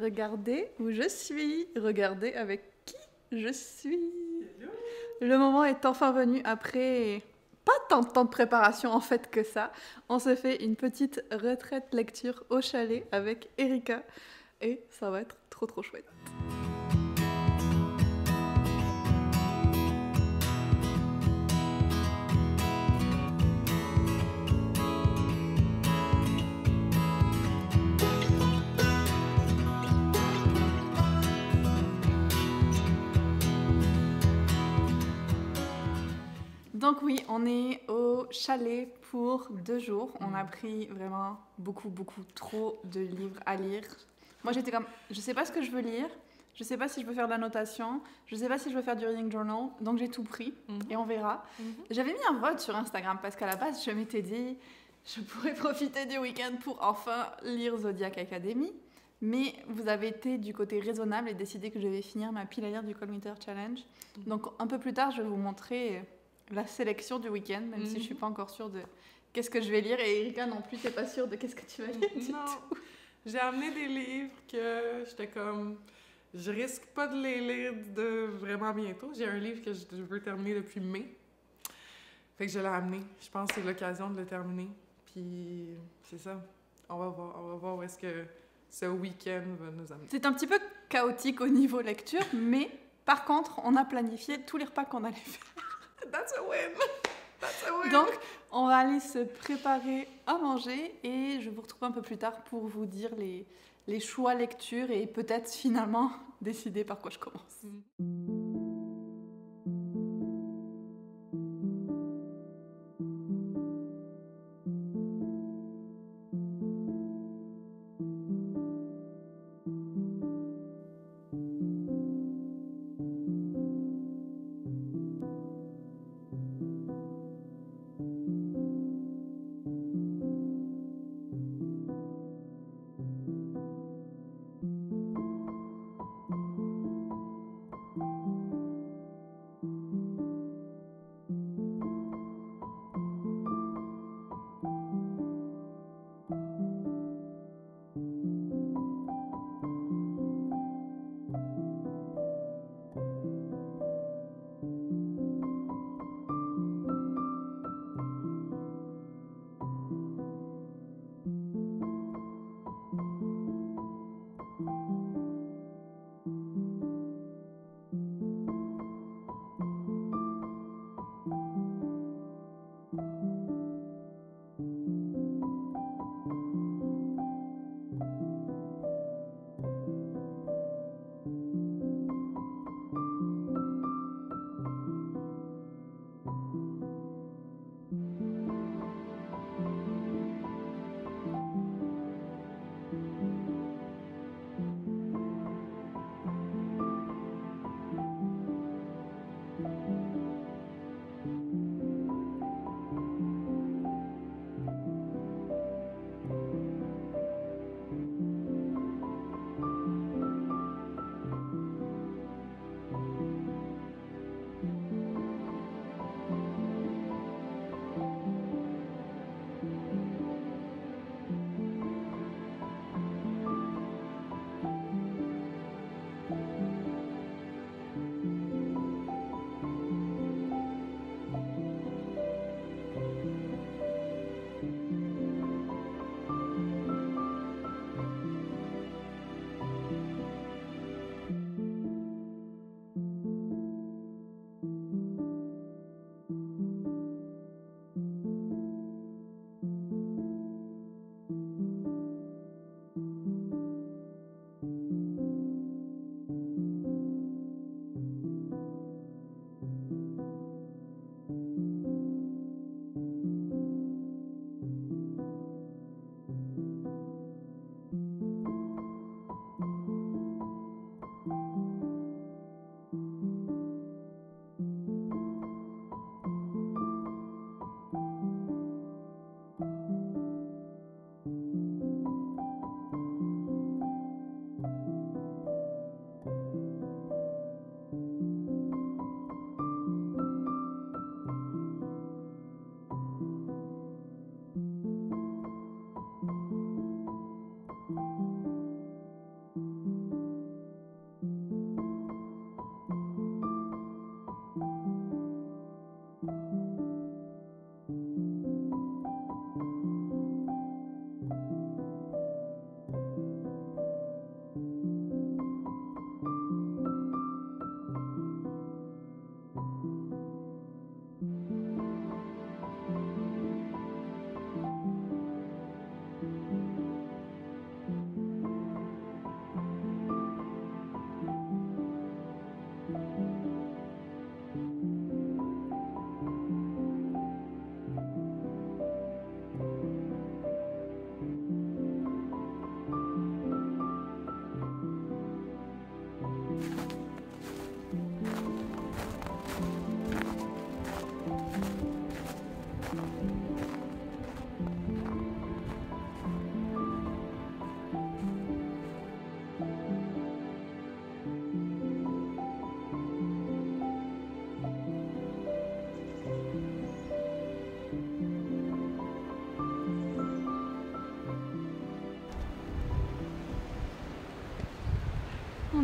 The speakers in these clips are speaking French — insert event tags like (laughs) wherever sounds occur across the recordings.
regardez où je suis, regardez avec qui je suis. Le moment est enfin venu après pas tant de temps de préparation en fait que ça. On se fait une petite retraite lecture au chalet avec Erika et ça va être trop trop chouette. Donc oui, on est au chalet pour deux jours. On a pris vraiment beaucoup, beaucoup trop de livres à lire. Moi, j'étais comme, je sais pas ce que je veux lire. Je sais pas si je veux faire de la notation. Je sais pas si je veux faire du reading journal. Donc j'ai tout pris Mhm. et on verra. J'avais mis un vote sur Instagram parce qu'à la base, je m'étais dit, je pourrais (laughs) profiter du week-end pour enfin lire Zodiac Academy. Mais vous avez été du côté raisonnable et décidé que je vais finir ma pile à lire du Cold Winter Challenge. Donc un peu plus tard, je vais vous montrer la sélection du week-end, même si je suis Mhm. pas encore sûre de qu'est-ce que je vais lire. Et Erika non plus, t'es pas sûre de qu'est-ce que tu vas lire du Non. tout. J'ai amené des livres que j'étais comme. Je risque pas de les lire de vraiment bientôt. J'ai un livre que je je veux terminer depuis mai. Fait que je l'ai amené. Je pense que c'est l'occasion de le terminer. Puis c'est ça. On va voir. On va voir où est-ce que ce week-end va nous amener. C'est un petit peu chaotique au niveau lecture, mais par contre, on a planifié tous les repas qu'on allait faire. That's a win! Donc, on va aller se préparer à manger et je vous retrouve un peu plus tard pour vous dire les, les choix lecture et peut-être finalement (laughs) décider par quoi je commence.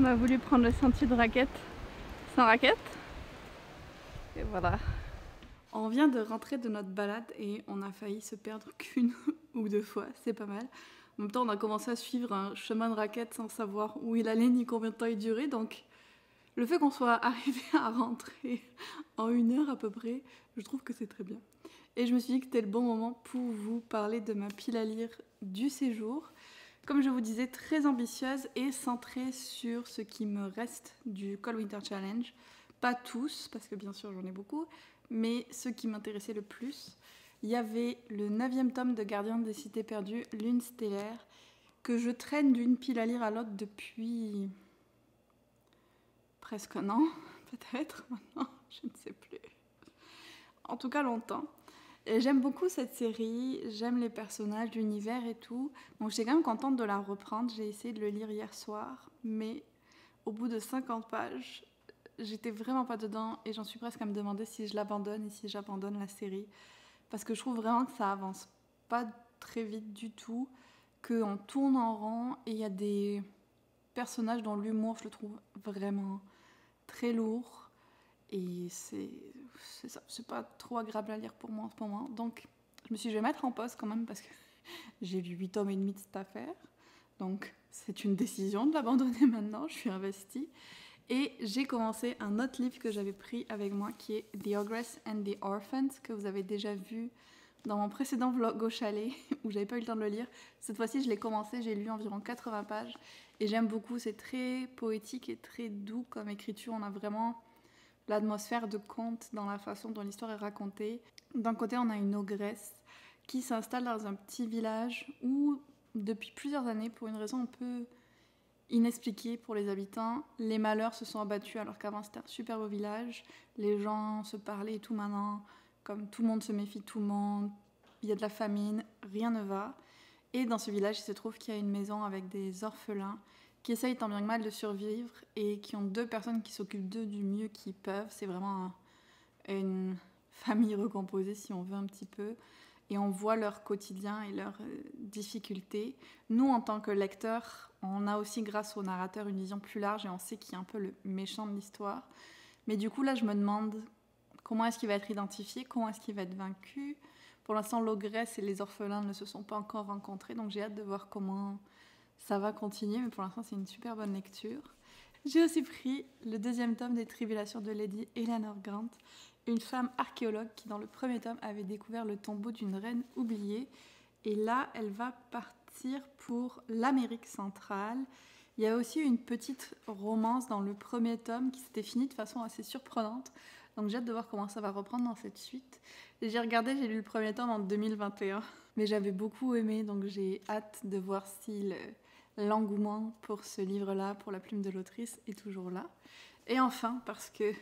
A voulu prendre le sentier de raquette sans raquette. Et voilà. On vient de rentrer de notre balade et on a failli se perdre (laughs) qu'une ou deux fois, c'est pas mal. En même temps, on a commencé à suivre un chemin de raquette sans savoir où il allait ni combien de temps il durait. Donc, le fait qu'on soit (laughs) arrivé à rentrer en une heure à peu près, je trouve que c'est très bien. Et je me suis dit que c'était le bon moment pour vous parler de ma pile à lire du séjour. Comme je vous disais, très ambitieuse et centrée sur ce qui me reste du Cold Winter Challenge. Pas tous, parce que bien sûr j'en ai beaucoup, mais ceux qui m'intéressaient le plus. Il y avait le neuvième tome de Gardien des Cités Perdues, Lune stellaire, que je traîne d'une pile à lire à l'autre depuis presque un an, (laughs) peut-être maintenant, je ne sais plus. En tout cas longtemps. J'aime beaucoup cette série, j'aime les personnages, l'univers et tout. Donc j'étais quand même contente de la reprendre. J'ai essayé de le lire hier soir, mais au bout de 50 pages, j'étais vraiment pas dedans et j'en suis presque à me demander si je l'abandonne et si j'abandonne la série. Parce que je trouve vraiment que ça avance pas très vite du tout, qu'on tourne en rond et il y a des personnages dont l'humour, je le trouve vraiment très lourd et c'est ça, c'est pas trop agréable à lire pour moi en ce moment. Donc, je me suis dit, je vais mettre en pause quand même parce que (laughs) j'ai lu 8 tomes et demi de cette affaire. Donc, c'est une décision de l'abandonner (laughs) maintenant. Je suis investie. Et j'ai commencé un autre livre que j'avais pris avec moi qui est The Ogress and the Orphans, que vous avez déjà vu dans mon précédent vlog au chalet (laughs) où j'avais pas eu le temps de le lire. Cette fois-ci, je l'ai commencé, j'ai lu environ 80 pages et j'aime beaucoup. C'est très poétique et très doux comme écriture. On a vraiment l'atmosphère de conte dans la façon dont l'histoire est racontée. D'un côté, on a une ogresse qui s'installe dans un petit village où, depuis plusieurs années, pour une raison un peu inexpliquée pour les habitants, les malheurs se sont abattus alors qu'avant c'était un super beau village. Les gens se parlaient tout maintenant, comme tout le monde se méfie de tout le monde, il y a de la famine, rien ne va. Et dans ce village, il se trouve qu'il y a une maison avec des orphelins qui essayent tant bien que mal de survivre et qui ont deux personnes qui s'occupent d'eux du mieux qu'ils peuvent. C'est vraiment une (laughs) famille recomposée, si on veut un petit peu. Et on voit leur quotidien et leurs euh, difficultés. Nous, en tant que lecteurs, on a aussi, grâce au narrateur, une vision plus large et on sait qui est un peu le méchant de l'histoire. Mais du coup, là, je me demande comment est-ce qu'il va être identifié, comment est-ce qu'il va être vaincu. Pour l'instant, l'ogresse et les orphelins ne se sont pas encore rencontrés, donc j'ai hâte de voir comment ça va continuer, mais pour l'instant, c'est une super bonne lecture. J'ai aussi pris le deuxième tome des Tribulations de Lady Eleanor Grant, une femme archéologue qui, dans le premier tome, avait découvert le tombeau d'une reine oubliée. Et là, elle va partir pour l'Amérique centrale. Il y a aussi une petite romance dans le premier tome qui s'était finie de façon assez surprenante. Donc j'ai hâte de voir comment ça va reprendre dans cette suite. J'ai regardé, j'ai lu le premier tome en 2021, mais j'avais beaucoup aimé, donc j'ai hâte de voir si l'engouement pour ce livre-là, pour la plume de l'autrice, est toujours là. Et enfin, parce que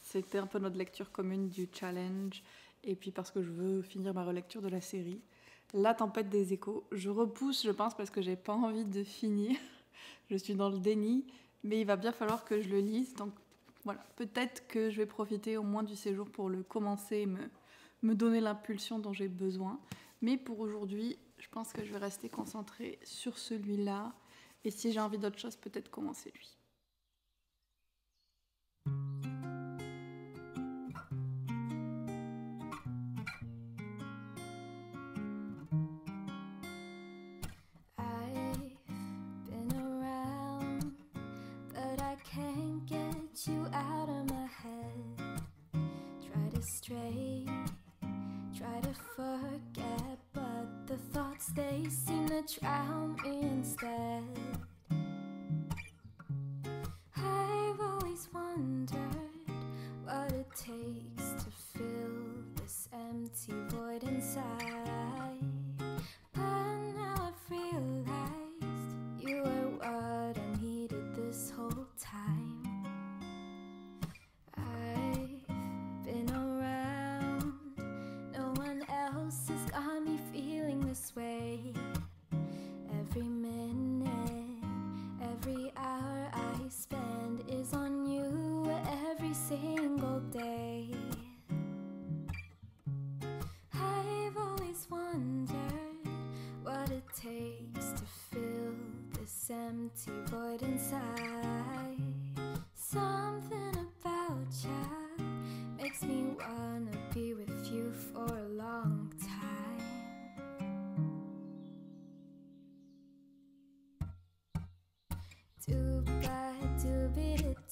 c'était un peu notre lecture commune du challenge, et puis parce que je veux finir ma relecture de la série, La tempête des échos. Je repousse, je pense, parce que j'ai pas envie de finir. Je suis dans le déni, mais il va bien falloir que je le lise. Donc voilà, peut-être que je vais profiter au moins du séjour pour le commencer et me, me donner l'impulsion dont j'ai besoin. Mais pour aujourd'hui, je pense que je vais rester concentrée sur celui-là. Et si j'ai envie d'autre chose, peut-être commencer lui. forget the thoughts they seem to drown instead.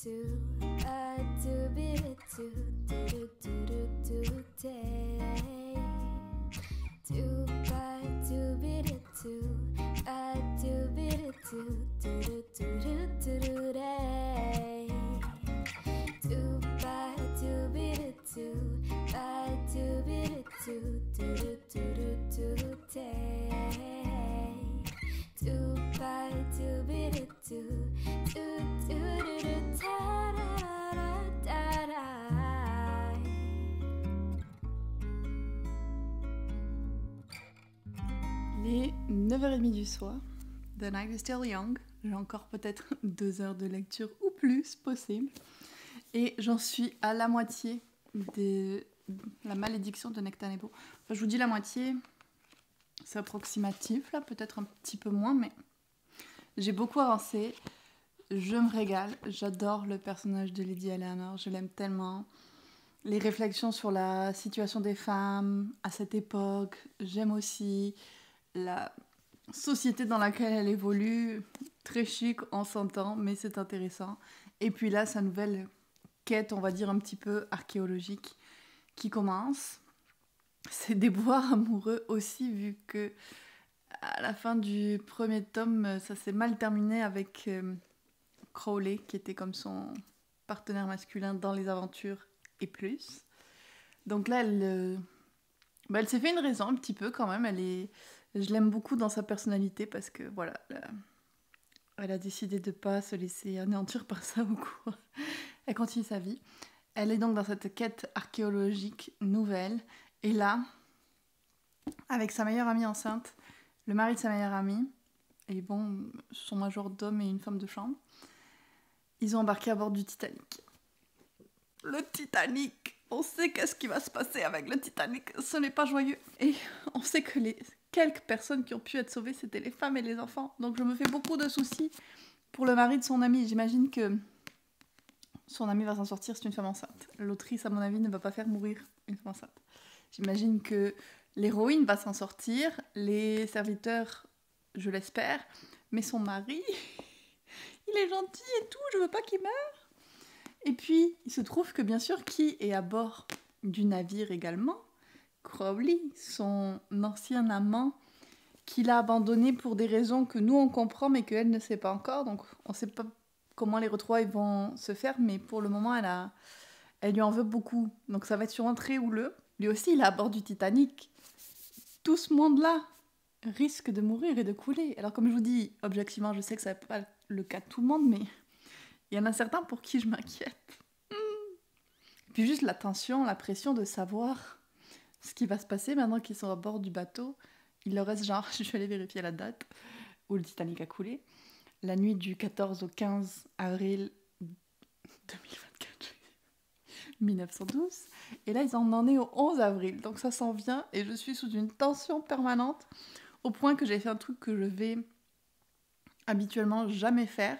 Do a do be do do do do do day. 9h30 du soir. The night is still young. J'ai encore peut-être (laughs) deux heures de lecture ou plus possible. Et j'en suis à la moitié de la malédiction de Nectanebo. Je vous dis la moitié, c'est approximatif là, peut-être un petit peu moins, mais j'ai beaucoup avancé. Je me régale. J'adore le personnage de Lady Eleanor. Je l'aime tellement. Les réflexions sur la situation des femmes à cette époque. J'aime aussi la société dans laquelle elle évolue. Très chic, on s'entend, mais c'est intéressant. Et puis là, sa nouvelle quête, on va dire un petit peu archéologique, qui commence. Des bois amoureux aussi, vu que à la fin du premier tome, ça s'est mal terminé avec euh, Crowley, qui était comme son partenaire masculin dans les aventures et plus. Donc là, elle, euh, bah, elle s'est fait une raison un petit peu quand même. Elle est, je l'aime beaucoup dans sa personnalité parce que voilà, elle a, décidé de pas se laisser anéantir par ça au cours. Elle continue sa vie. Elle est donc dans cette quête archéologique nouvelle. Et là, avec sa meilleure amie enceinte, le mari de sa meilleure amie, et bon, son majordome et une femme de chambre, ils ont embarqué à bord du Titanic. Le Titanic On sait qu'est-ce qui va se passer avec le Titanic, ce n'est pas joyeux. Et on sait que les quelques personnes qui ont pu être sauvées, c'était les femmes et les enfants. Donc je me fais beaucoup de soucis pour le mari de son ami. J'imagine que son ami va s'en sortir, c'est une femme enceinte. L'autrice, à mon avis, ne va pas faire mourir une femme enceinte. J'imagine que l'héroïne va s'en sortir, les serviteurs, je l'espère, mais son mari, (laughs) il est gentil et tout, je veux pas qu'il meure. Et puis, il se trouve que bien sûr, qui est à bord du navire également Crowley, son ancien amant, qu'il a abandonné pour des raisons que nous on comprend mais qu'elle ne sait pas encore. Donc on ne sait pas comment les retrouvailles vont se faire, mais pour le moment elle, elle lui en veut beaucoup. Donc ça va être sûrement très houleux. Lui aussi il est à bord du Titanic. Tout ce monde-là risque de mourir et de couler. Alors comme je vous dis, objectivement je sais que ça n'est pas le cas de tout le monde, mais il y en a certains pour qui je m'inquiète. Puis juste la tension, la pression de savoir ce qui va se passer maintenant qu'ils sont à bord du bateau. Il leur reste genre, (laughs) je suis allée vérifier la date où le Titanic a coulé. La nuit du 14 au 15 avril 2024, 1912. Et là, ils en en est au 11 avril. Donc ça s'en vient et je suis sous une tension permanente au point que j'ai fait un truc que je vais habituellement jamais faire.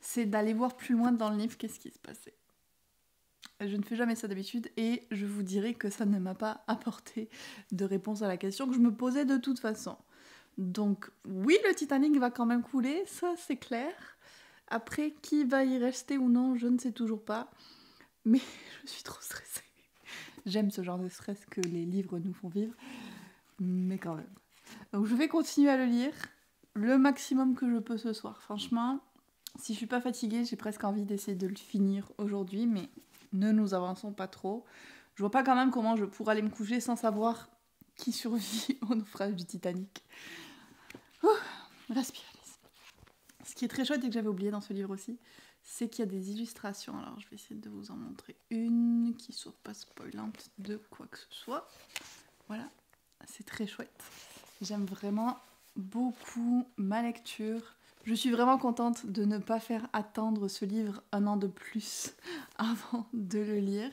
C'est d'aller voir plus loin dans le livre qu'est-ce qui se passait. Je ne fais jamais ça d'habitude et je vous dirai que ça ne m'a pas apporté de réponse à la question que je me posais de toute façon. Donc oui, le Titanic va quand même couler, ça c'est clair. Après, qui va y rester ou non, je ne sais toujours pas. Mais (laughs) je suis trop stressée. J'aime ce genre de stress que les livres nous font vivre, mais quand même. Donc je vais continuer à le lire le maximum que je peux ce soir. Franchement, si je suis pas fatiguée, j'ai presque envie d'essayer de le finir aujourd'hui, mais ne nous avançons pas trop. Je vois pas quand même comment je pourrais aller me coucher sans savoir qui survit (laughs) au naufrage du Titanic. Ouh. Ce qui est très chouette et que j'avais oublié dans ce livre aussi, c'est qu'il y a des illustrations. Alors je vais essayer de vous en montrer une qui soit pas spoilante de quoi que ce soit. Voilà, c'est très chouette. J'aime vraiment beaucoup ma lecture. Je suis vraiment contente de ne pas faire attendre ce livre un an de plus (laughs) avant de le lire.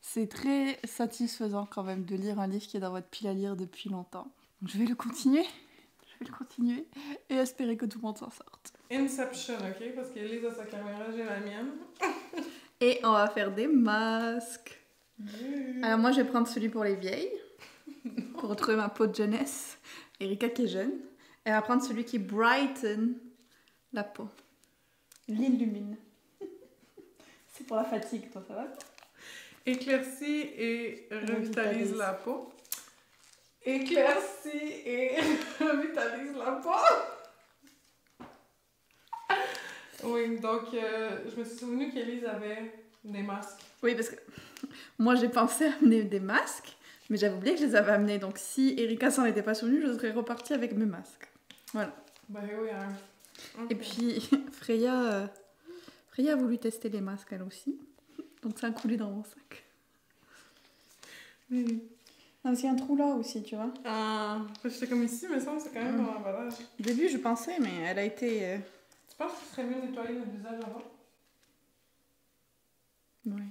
C'est très satisfaisant quand même de lire un livre qui est dans votre pile à lire depuis longtemps. Donc je vais le continuer. (laughs) Je vais le continuer et espérer que tout le monde s'en sorte. Inception, ok? Parce qu'Elise a sa caméra, j'ai la mienne. (laughs) Et on va faire des masques. Alors moi, je vais prendre celui pour les vieilles, pour retrouver ma peau de jeunesse. Erika qui est jeune. Elle va prendre celui qui brighten la peau. L'illumine. (laughs) C'est pour la fatigue, toi, ça va Éclaircit et revitalise la peau. Éclaircit et (laughs) revitalise la peau. (laughs) Oui, donc euh, je me suis souvenu qu'Elise avait des masques. Oui, parce que moi, j'ai pensé amener des masques, mais j'avais oublié que je les avais amenés. Donc si Erika s'en était pas souvenue, je serais repartie avec mes masques. Voilà. Ben oui, hein. Et puis, (laughs) Freya, euh, Freya a voulu tester les masques elle aussi. Donc ça a coulé dans mon sac. Y a un trou là aussi, tu vois. Ah, j'étais comme ici, mais ça, c'est quand même Mm. dans l'emballage. Au début, je pensais, mais elle a été... euh, Tu penses qu'il serait mieux de nettoyer notre visage avant? ouais.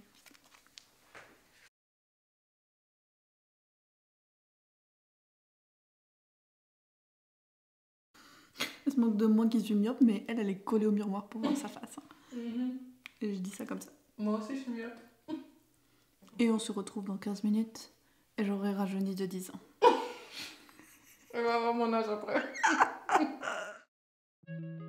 (laughs) Elle se moque de moi qui suis myope, mais elle, elle est collée au miroir pour voir sa face. hein. Et je dis ça comme ça. Moi aussi, je suis mieux. Et on se retrouve dans 15 minutes. Et j'aurai rajeuni de 10 ans. (laughs) Elle va avoir mon âge après. (laughs)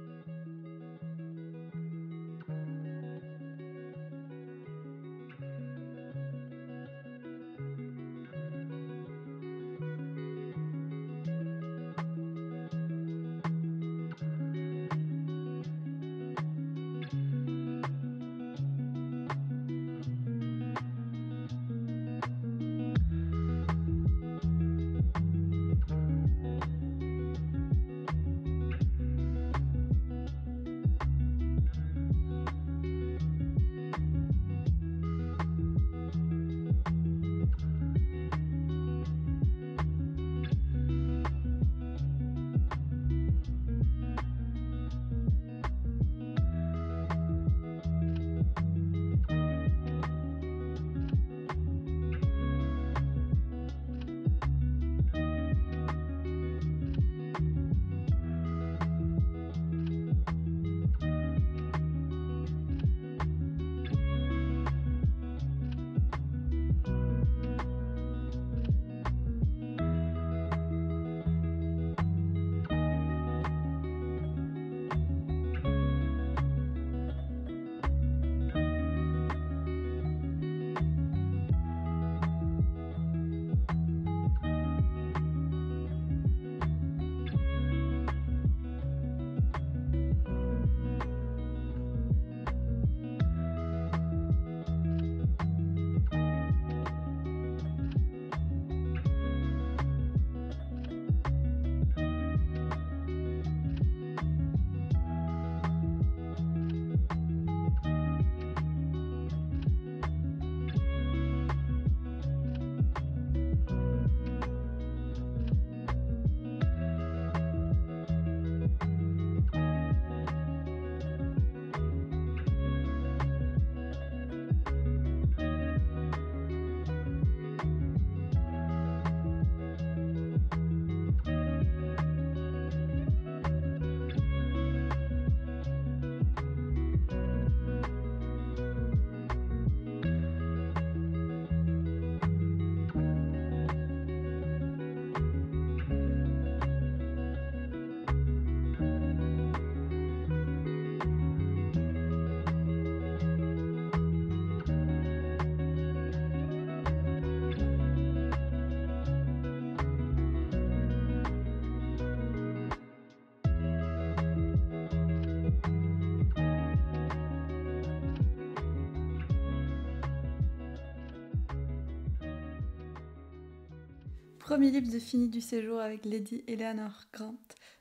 Premier livre de fini du séjour avec Lady Eleanor Grant.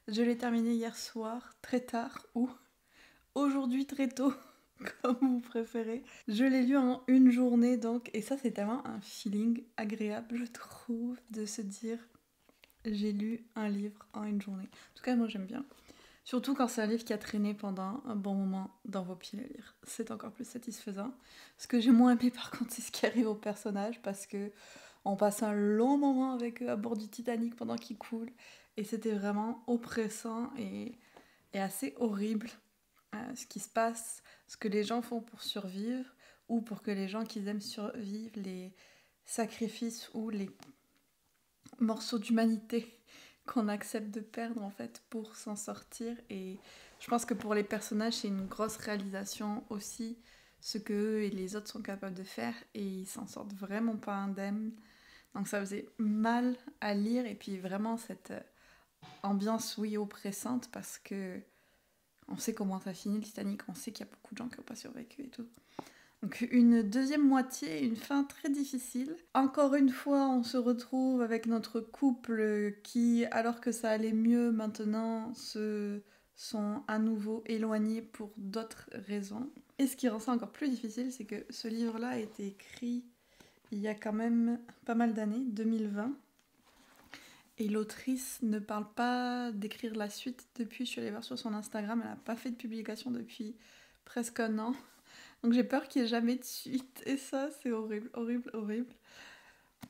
Je l'ai terminé hier soir, très tard, ou aujourd'hui très tôt, (laughs) comme vous préférez. Je l'ai lu en une journée donc, et ça c'est tellement un feeling agréable, je trouve, de se dire j'ai lu un livre en une journée. En tout cas, moi j'aime bien. Surtout quand c'est un livre qui a traîné pendant un bon moment dans vos piles à lire. C'est encore plus satisfaisant. Ce que j'ai moins aimé par contre, c'est ce qui arrive aux personnages parce que on passe un long moment avec eux à bord du Titanic pendant qu'il coule. Et c'était vraiment oppressant et, assez horrible euh, ce qui se passe, ce que les gens font pour survivre ou pour que les gens qui aiment survivre, les sacrifices ou les morceaux d'humanité (laughs) qu'on accepte de perdre en fait pour s'en sortir. Et je pense que pour les personnages, c'est une grosse réalisation aussi ce que eux et les autres sont capables de faire et ils s'en sortent vraiment pas indemnes. Donc ça faisait mal à lire et puis vraiment cette euh, ambiance oui oppressante parce que on sait comment ça finit le Titanic, on sait qu'il y a beaucoup de gens qui n'ont pas survécu et tout. Donc une deuxième moitié, une fin très difficile. Encore une fois, on se retrouve avec notre couple qui, alors que ça allait mieux maintenant, se sont à nouveau éloignés pour d'autres raisons. Et ce qui rend ça encore plus difficile, c'est que ce livre-là a été écrit il y a quand même pas mal d'années, 2020. Et l'autrice ne parle pas d'écrire la suite depuis, je suis allée voir sur son Instagram, elle n'a pas fait de publication depuis presque un an. Donc j'ai peur qu'il n'y ait jamais de suite. Et ça, c'est horrible, horrible, horrible.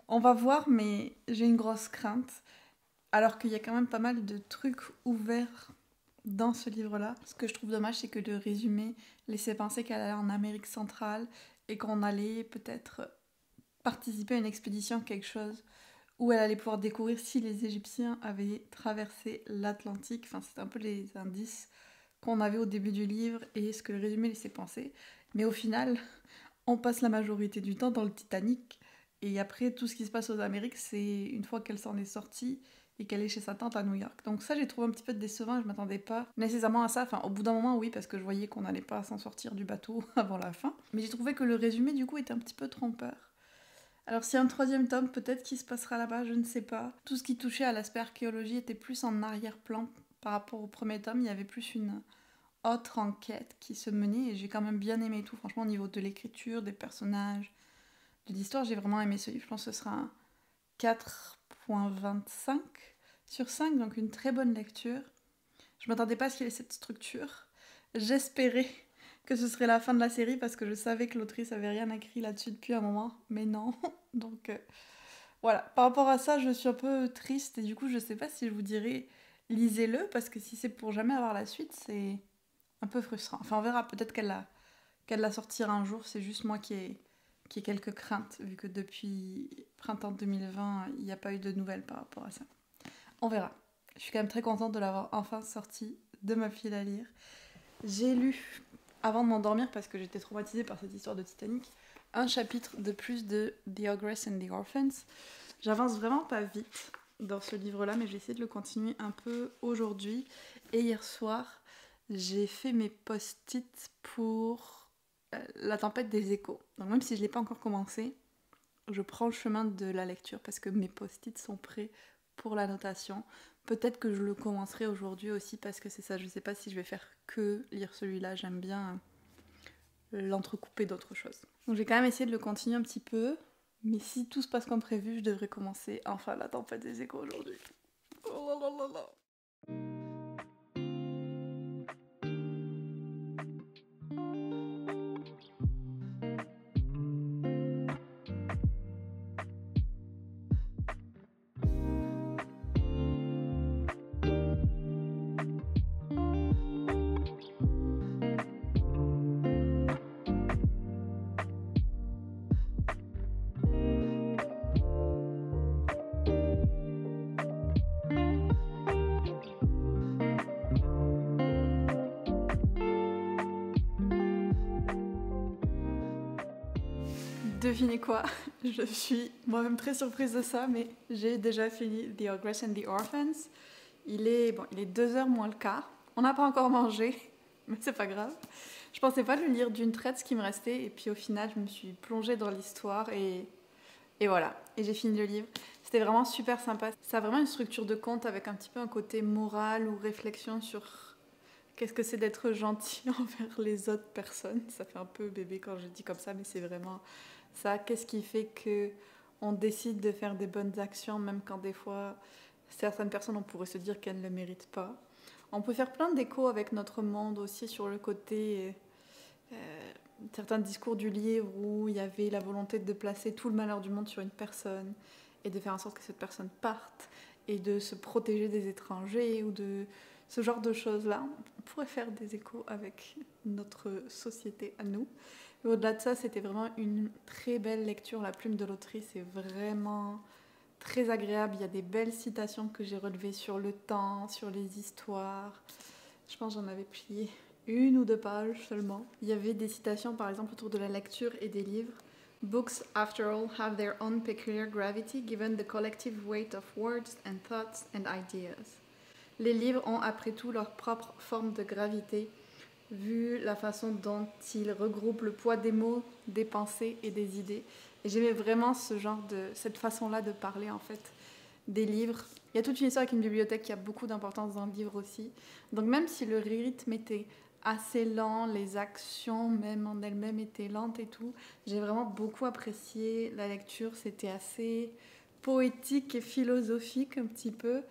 On va voir, mais j'ai une grosse crainte. Alors qu'il y a quand même pas mal de trucs ouverts dans ce livre-là. Ce que je trouve dommage, c'est que le résumé laissait penser qu'elle allait en Amérique centrale et qu'on allait peut-être participer à une expédition, quelque chose, où elle allait pouvoir découvrir si les Égyptiens avaient traversé l'Atlantique. Enfin, c'est un peu les indices qu'on avait au début du livre et ce que le résumé laissait penser. Mais au final, on passe la majorité du temps dans le Titanic. Et après, tout ce qui se passe aux Amériques, c'est une fois qu'elle s'en est sortie et qu'elle est chez sa tante à New York. Donc ça, j'ai trouvé un petit peu décevant. Je m'attendais pas nécessairement à ça. Enfin, au bout d'un moment, oui, parce que je voyais qu'on n'allait pas s'en sortir du bateau (laughs) avant la fin. Mais j'ai trouvé que le résumé, du coup, était un petit peu trompeur. Alors a un troisième tome, peut-être qu'il se passera là-bas, je ne sais pas. Tout ce qui touchait à l'aspect archéologie était plus en arrière-plan par rapport au premier tome. Il y avait plus une autre enquête qui se menait et j'ai quand même bien aimé tout. Franchement, au niveau de l'écriture, des personnages, de l'histoire, j'ai vraiment aimé ce livre. Je pense que ce sera un 4.25 sur 5, donc une très bonne lecture. Je m'attendais pas à ce qu'il ait cette structure. J'espérais que ce serait la fin de la série parce que je savais que l'autrice avait rien écrit là-dessus depuis un moment, mais non. (laughs) Donc euh, voilà, par rapport à ça, je suis un peu triste et du coup, je sais pas si je vous dirais lisez-le parce que si c'est pour jamais avoir la suite, c'est un peu frustrant. Enfin, on verra, peut-être qu'elle la, sortira un jour, c'est juste moi qui ai, qui ai quelques craintes vu que depuis printemps 2020, il n'y a pas eu de nouvelles par rapport à ça. On verra. Je suis quand même très contente de l'avoir enfin sorti de ma file à lire. J'ai lu, avant de m'endormir, parce que j'étais traumatisée par cette histoire de Titanic, un chapitre de plus de The Ogress and the Orphans. J'avance vraiment pas vite dans ce livre-là, mais j'ai essayé de le continuer un peu aujourd'hui. Et hier soir, j'ai fait mes post-it pour euh, La tempête des échos. Donc même si je ne l'ai pas encore commencé, je prends le chemin de la lecture parce que mes post-it sont prêts pour la notation. Peut-être que je le commencerai aujourd'hui aussi parce que c'est ça, je sais pas si je vais faire que lire celui-là, j'aime bien l'entrecouper d'autres choses. Donc j'ai quand même essayé de le continuer un petit peu, mais si tout se passe comme prévu, je devrais commencer enfin la tempête des échos aujourd'hui. Oh là là là là. Devinez quoi (laughs) Je suis moi-même très surprise de ça, mais j'ai déjà fini The Ogress and the Orphans. Il est, bon, il est 2h moins le quart. On n'a pas encore mangé, (laughs) mais c'est pas grave. Je pensais pas le lire d'une traite ce qui me restait, et puis au final, je me suis plongée dans l'histoire et, et voilà. Et j'ai fini le livre. C'était vraiment super sympa. Ça a vraiment une structure de conte avec un petit peu un côté moral ou réflexion sur qu'est-ce que c'est d'être gentil (laughs) envers les autres personnes. Ça fait un peu bébé quand je dis comme ça, mais c'est vraiment ça. Qu'est-ce qui fait que on décide de faire des bonnes actions, même quand des fois certaines personnes, on pourrait se dire qu'elles ne le méritent pas? On peut faire plein d'échos avec notre monde aussi sur le côté euh, certains discours du livre où il y avait la volonté de placer tout le malheur du monde sur une personne et de faire en sorte que cette personne parte et de se protéger des étrangers ou de ce genre de choses-là. On pourrait faire des échos avec notre société à nous. Au-delà de ça, c'était vraiment une très belle lecture. La plume de l'autrice est vraiment très agréable. Il y a des belles citations que j'ai relevées sur le temps, sur les histoires. Je pense j'en avais plié une ou deux pages seulement. Il y avait des citations par exemple autour de la lecture et des livres. Books, after all, have their own peculiar gravity given the collective weight of words and thoughts and ideas. Les livres ont après tout leur propre forme de gravité, vu la façon dont ils regroupent le poids des mots, des pensées et des idées. Et j'aimais vraiment ce genre de, cette façon-là de parler en fait des livres. Il y a toute une histoire avec une bibliothèque qui a beaucoup d'importance dans le livre aussi. Donc même si le rythme était assez lent, les actions même en elles-mêmes étaient lentes et tout, j'ai vraiment beaucoup apprécié la lecture. C'était assez poétique et philosophique un petit peu.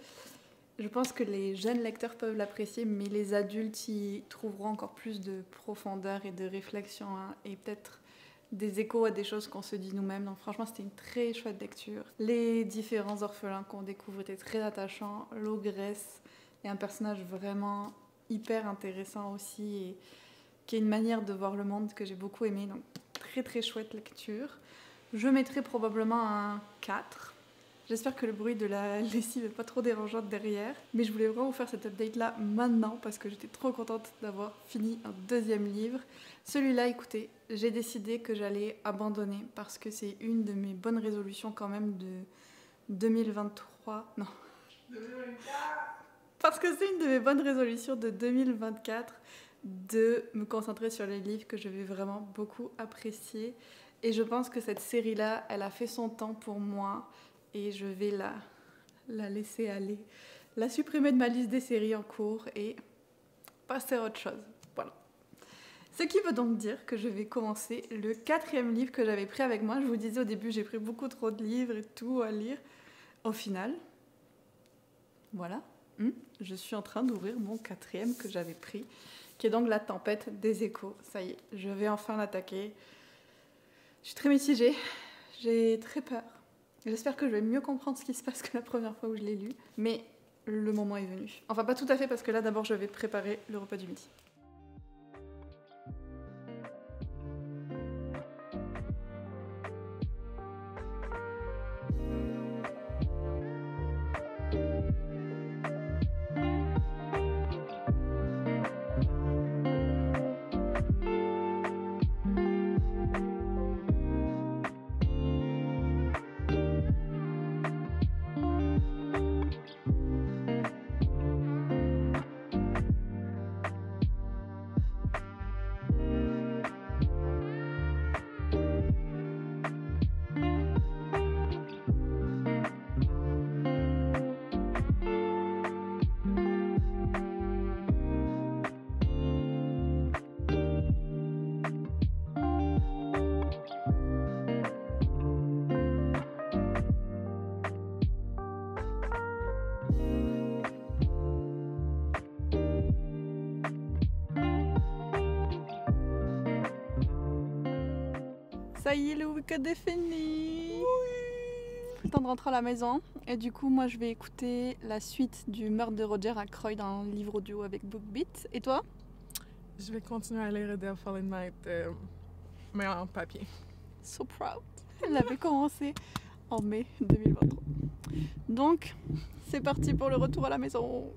Je pense que les jeunes lecteurs peuvent l'apprécier, mais les adultes y trouveront encore plus de profondeur et de réflexion hein, et peut-être des échos à des choses qu'on se dit nous-mêmes. Donc franchement, c'était une très chouette lecture. Les différents orphelins qu'on découvre étaient très attachants. L'ogresse est un personnage vraiment hyper intéressant aussi et qui est une manière de voir le monde que j'ai beaucoup aimé. Donc très très chouette lecture. Je mettrai probablement un 4. J'espère que le bruit de la (laughs) lessive n'est pas trop dérangeant derrière. Mais je voulais vraiment vous faire cette update-là maintenant parce que j'étais trop contente d'avoir fini un deuxième livre. Celui-là, écoutez, j'ai décidé que j'allais abandonner parce que c'est une de mes bonnes résolutions quand même de 2023. Non. Parce que c'est une de mes bonnes résolutions de 2024 de me concentrer sur les livres que je vais vraiment beaucoup apprécier. Et je pense que cette série-là, elle a fait son temps pour moi et je vais la, la laisser aller, la supprimer de ma liste des séries en cours et passer à autre chose. Voilà. Ce qui veut donc dire que je vais commencer le quatrième livre que j'avais pris avec moi. Je vous disais au début, j'ai pris beaucoup trop de livres et tout à lire. Au final, voilà, Hmm, je suis en train d'ouvrir mon quatrième que j'avais pris, qui est donc La tempête des échos. Ça y est, je vais enfin l'attaquer. Je suis très mitigée, j'ai très peur. J'espère que je vais mieux comprendre ce qui se passe que la première fois où je l'ai lu, mais le moment est venu. Enfin, pas tout à fait, parce que là, d'abord, je vais préparer le repas du midi. Ça y est, le week-end est fini. Le temps de rentrer à la maison. Et du coup, moi, je vais écouter la suite du meurtre de Roger Ackroyd dans un livre audio avec BookBeat. Et toi? Je vais continuer à lire Death Fallen Night, euh, mais en papier. So proud. Elle avait commencé en mai 2023. Donc, c'est parti pour le retour à la maison.